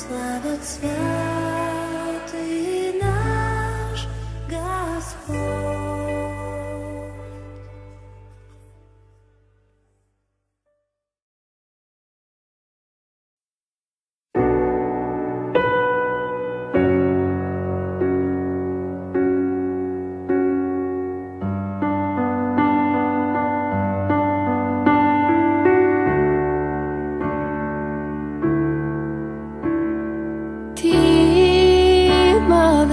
слава цвет.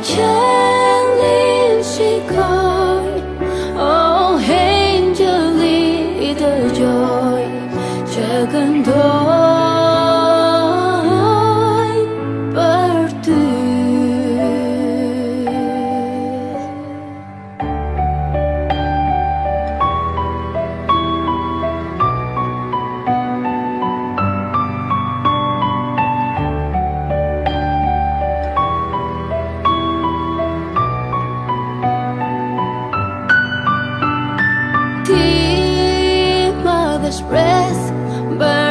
全力吸隔。fresh breath